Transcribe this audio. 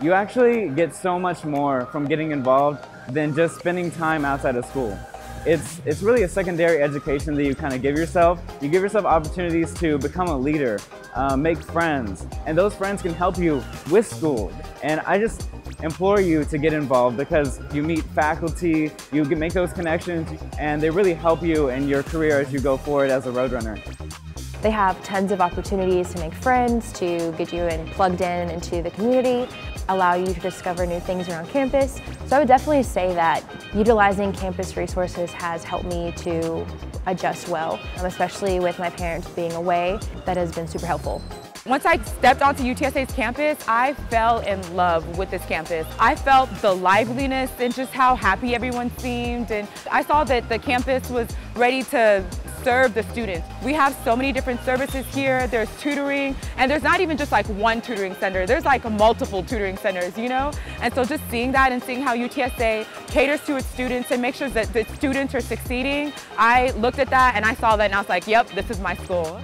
You actually get so much more from getting involved than just spending time outside of school. It's, it's really a secondary education that you kind of give yourself. You give yourself opportunities to become a leader, uh, make friends, and those friends can help you with school. And I just implore you to get involved because you meet faculty, you make those connections, and they really help you in your career as you go forward as a Roadrunner. They have tons of opportunities to make friends, to get you in, plugged in into the community, allow you to discover new things around campus. So I would definitely say that utilizing campus resources has helped me to adjust well, um, especially with my parents being away. That has been super helpful. Once I stepped onto UTSA's campus, I fell in love with this campus. I felt the liveliness and just how happy everyone seemed. And I saw that the campus was ready to serve the students. We have so many different services here. There's tutoring, and there's not even just like one tutoring center. There's like multiple tutoring centers, you know? And so just seeing that and seeing how UTSA caters to its students and makes sure that the students are succeeding, I looked at that and I saw that and I was like, yep, this is my school.